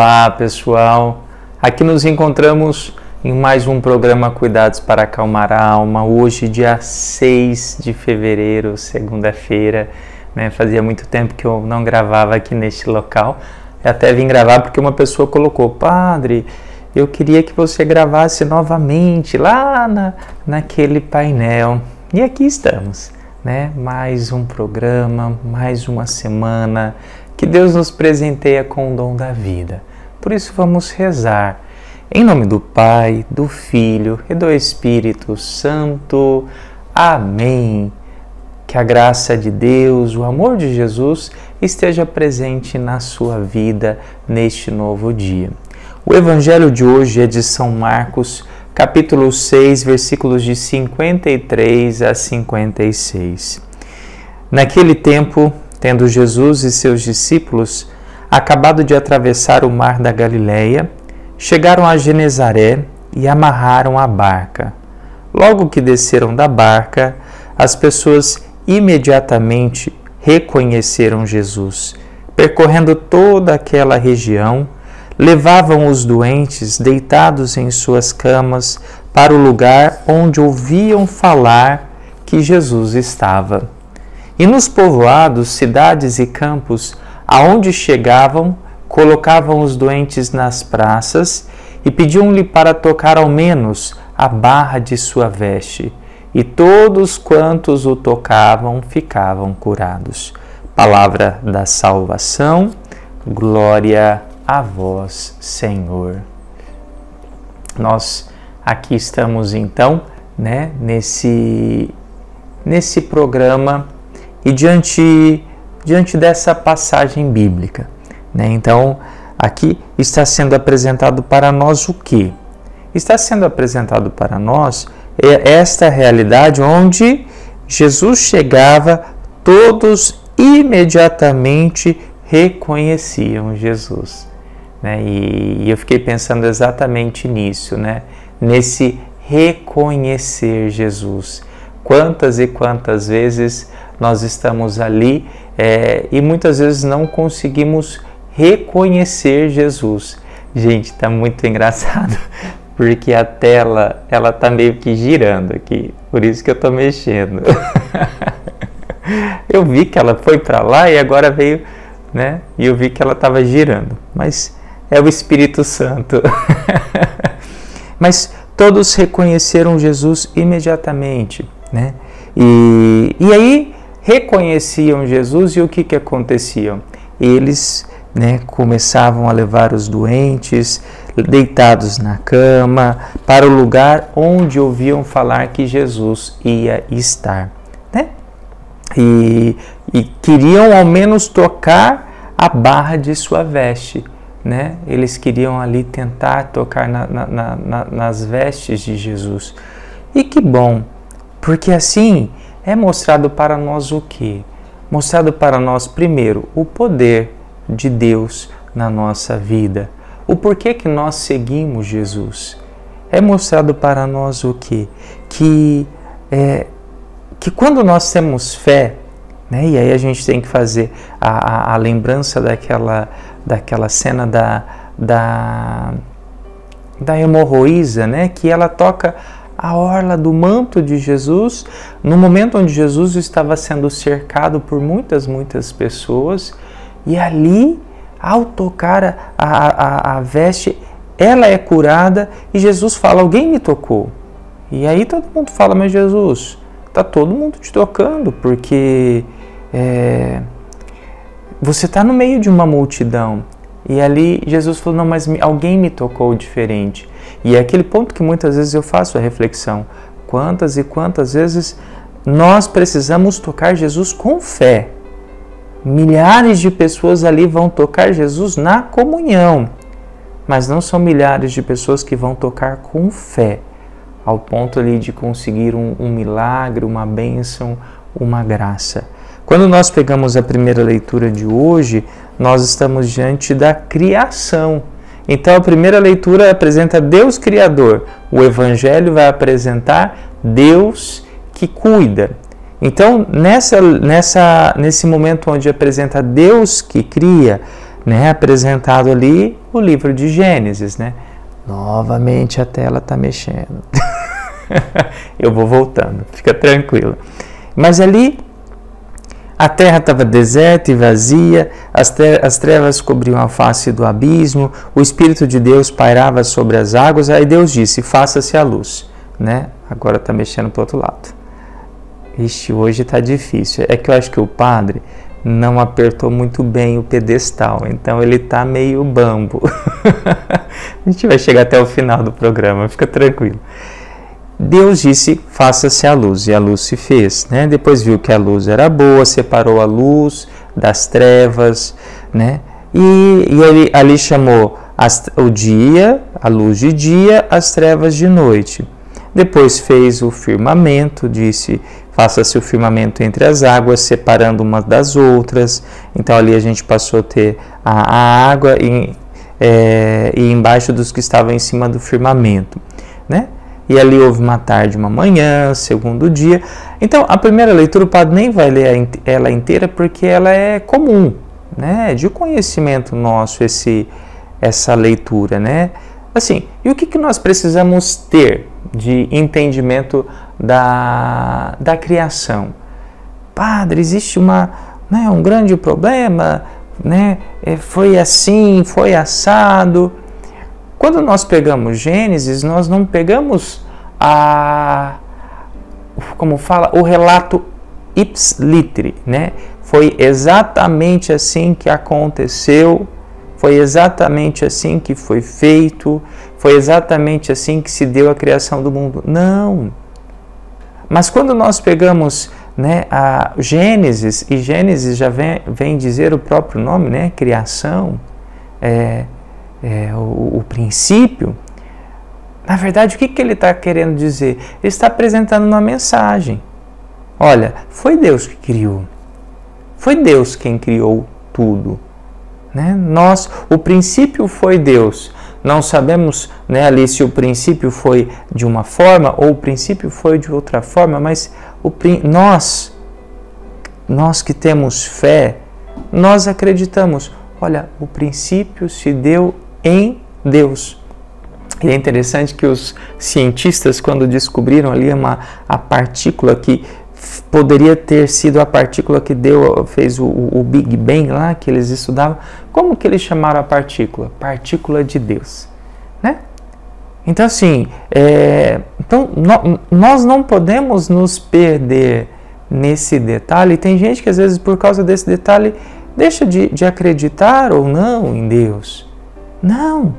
Olá, pessoal. Aqui nos encontramos em mais um programa Cuidados para Acalmar a Alma. Hoje, dia 6 de fevereiro, segunda-feira. Né? Fazia muito tempo que eu não gravava aqui neste local. Eu até vim gravar porque uma pessoa colocou, Padre, eu queria que você gravasse novamente lá na, naquele painel. E aqui estamos, né? Mais um programa, mais uma semana que Deus nos presenteia com o dom da vida. Por isso vamos rezar. Em nome do Pai, do Filho e do Espírito Santo. Amém. Que a graça de Deus, o amor de Jesus esteja presente na sua vida neste novo dia. O evangelho de hoje é de São Marcos, capítulo 6, versículos de 53 a 56. Naquele tempo, tendo Jesus e seus discípulos acabado de atravessar o mar da Galileia, chegaram a Genezaré e amarraram a barca. Logo que desceram da barca, as pessoas imediatamente reconheceram Jesus. Percorrendo toda aquela região, levavam os doentes deitados em suas camas para o lugar onde ouviam falar que Jesus estava. E nos povoados, cidades e campos, aonde chegavam, colocavam os doentes nas praças e pediam-lhe para tocar ao menos a barra de sua veste. E todos quantos o tocavam ficavam curados. Palavra da salvação, glória a vós, Senhor. Nós aqui estamos então, né, nesse nesse programa e diante, diante dessa passagem bíblica. Né? Então, aqui está sendo apresentado para nós o que? Está sendo apresentado para nós esta realidade onde Jesus chegava, todos imediatamente reconheciam Jesus. Né? E eu fiquei pensando exatamente nisso, né? nesse reconhecer Jesus. Quantas e quantas vezes nós estamos ali é, e muitas vezes não conseguimos reconhecer Jesus. Gente, está muito engraçado porque a tela ela tá meio que girando aqui, por isso que eu estou mexendo. eu vi que ela foi para lá e agora veio, né? E eu vi que ela estava girando, mas é o Espírito Santo. mas todos reconheceram Jesus imediatamente, né? E, e aí reconheciam Jesus e o que, que acontecia? Eles né, começavam a levar os doentes, deitados na cama, para o lugar onde ouviam falar que Jesus ia estar. Né? E, e queriam ao menos tocar a barra de sua veste. Né? Eles queriam ali tentar tocar na, na, na, nas vestes de Jesus. E que bom, porque assim é mostrado para nós o que? Mostrado para nós, primeiro, o poder de Deus na nossa vida. O porquê que nós seguimos Jesus. É mostrado para nós o que? Que, é, que quando nós temos fé, né, e aí a gente tem que fazer a, a, a lembrança daquela, daquela cena da, da, da hemorroísa, né, que ela toca a orla do manto de Jesus, no momento onde Jesus estava sendo cercado por muitas, muitas pessoas, e ali, ao tocar a, a, a veste, ela é curada e Jesus fala: Alguém me tocou. E aí todo mundo fala: Mas Jesus, está todo mundo te tocando, porque é, você está no meio de uma multidão. E ali Jesus falou: Não, mas alguém me tocou diferente. E é aquele ponto que muitas vezes eu faço a reflexão: quantas e quantas vezes nós precisamos tocar Jesus com fé. Milhares de pessoas ali vão tocar Jesus na comunhão, mas não são milhares de pessoas que vão tocar com fé, ao ponto ali de conseguir um, um milagre, uma bênção, uma graça. Quando nós pegamos a primeira leitura de hoje, nós estamos diante da criação então a primeira leitura apresenta Deus Criador, o Evangelho vai apresentar Deus que cuida. Então, nessa, nessa, nesse momento onde apresenta Deus que cria, né, apresentado ali o livro de Gênesis, né? Novamente a tela está mexendo. Eu vou voltando, fica tranquilo. Mas ali a terra estava deserta e vazia, as, as, trevas cobriam a face do abismo, o Espírito de Deus pairava sobre as águas. Aí Deus disse: Faça-se a luz. Né? Agora está mexendo para o outro lado. Ixi, hoje está difícil. É que eu acho que o padre não apertou muito bem o pedestal, então ele está meio bambo. a gente vai chegar até o final do programa, fica tranquilo. Deus disse: Faça-se a luz, e a luz se fez. Né? Depois viu que a luz era boa, separou a luz das trevas, né? e, e ele, ali chamou as, o dia, a luz de dia, as trevas de noite. Depois fez o firmamento, disse: Faça-se o firmamento entre as águas, separando umas das outras. Então ali a gente passou a ter a, a água e, é, e embaixo dos que estavam em cima do firmamento, né? E ali houve uma tarde, uma manhã, segundo dia. Então, a primeira leitura, o padre nem vai ler ela inteira porque ela é comum, né? De conhecimento nosso esse, essa leitura, né? Assim, e o que, que nós precisamos ter de entendimento da, da criação? Padre, existe uma, né, um grande problema, né? É, foi assim, foi assado. Quando nós pegamos Gênesis, nós não pegamos a como fala, o relato ips litre, né? Foi exatamente assim que aconteceu, foi exatamente assim que foi feito, foi exatamente assim que se deu a criação do mundo. Não. Mas quando nós pegamos né, a Gênesis, e Gênesis já vem, vem dizer o próprio nome, né, criação, é, é, o, o, princípio. Na verdade, o que, que ele está querendo dizer? Ele está apresentando uma mensagem. Olha, foi Deus que criou. Foi Deus quem criou tudo. Né? Nós, o princípio foi Deus. Não sabemos né, ali se o princípio foi de uma forma ou o princípio foi de outra forma, mas o, nós, nós que temos fé, nós acreditamos. Olha, o princípio se deu em Deus. E é interessante que os cientistas, quando descobriram ali uma, a partícula que poderia ter sido a partícula que deu, fez o, o, Big Bang lá, que eles estudavam, como que eles chamaram a partícula? Partícula de Deus, né? Então assim, é, então, no, nós não podemos nos perder nesse detalhe. Tem gente que às vezes por causa desse detalhe deixa de, de acreditar ou não em Deus. Não.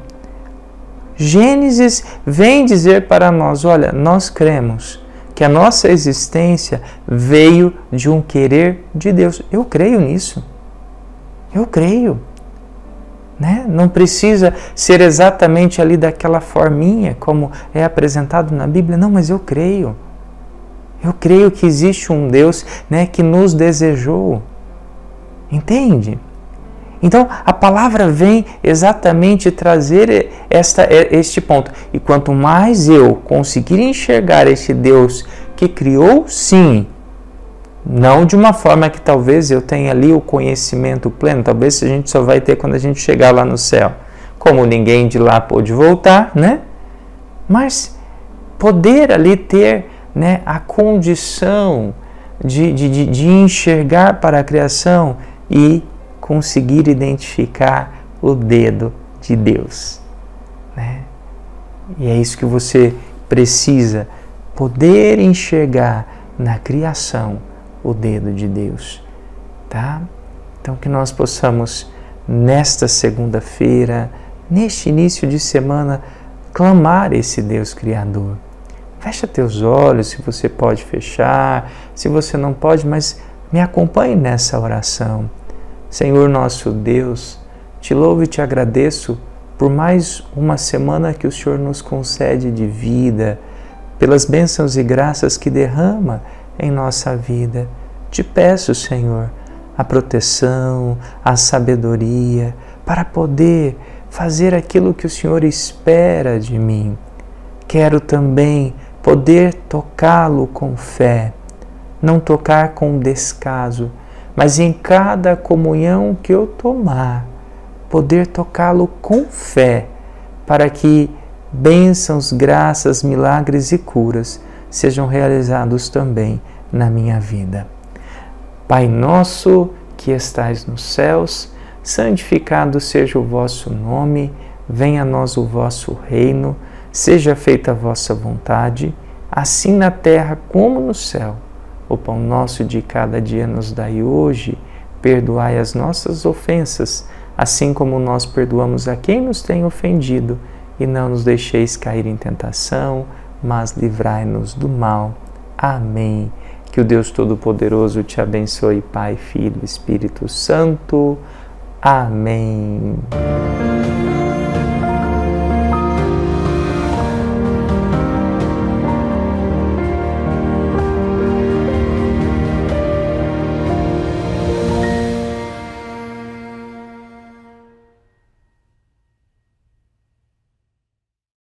Gênesis vem dizer para nós: olha, nós cremos que a nossa existência veio de um querer de Deus. Eu creio nisso. Eu creio. Né? Não precisa ser exatamente ali daquela forminha como é apresentado na Bíblia. Não, mas eu creio. Eu creio que existe um Deus né, que nos desejou. Entende? Então a palavra vem exatamente trazer esta, este ponto. E quanto mais eu conseguir enxergar este Deus que criou, sim, não de uma forma que talvez eu tenha ali o conhecimento pleno, talvez a gente só vai ter quando a gente chegar lá no céu. Como ninguém de lá pôde voltar, né? Mas poder ali ter né, a condição de, de, de enxergar para a criação e conseguir identificar o dedo de Deus. Né? E é isso que você precisa, poder enxergar na criação o dedo de Deus. Tá? Então que nós possamos nesta segunda-feira, neste início de semana, clamar esse Deus criador. Fecha teus olhos, se você pode fechar, se você não pode, mas me acompanhe nessa oração. Senhor nosso Deus, te louvo e te agradeço por mais uma semana que o Senhor nos concede de vida, pelas bênçãos e graças que derrama em nossa vida. Te peço, Senhor, a proteção, a sabedoria para poder fazer aquilo que o Senhor espera de mim. Quero também poder tocá-lo com fé, não tocar com descaso, mas em cada comunhão que eu tomar, poder tocá-lo com fé, para que bênçãos, graças, milagres e curas sejam realizados também na minha vida. Pai nosso que estais nos céus, santificado seja o vosso nome, venha a nós o vosso reino, seja feita a vossa vontade, assim na terra como no céu. O pão nosso de cada dia nos dai hoje, perdoai as nossas ofensas, assim como nós perdoamos a quem nos tem ofendido, e não nos deixeis cair em tentação, mas livrai-nos do mal. Amém. Que o Deus Todo-Poderoso te abençoe, Pai, Filho, Espírito Santo. Amém.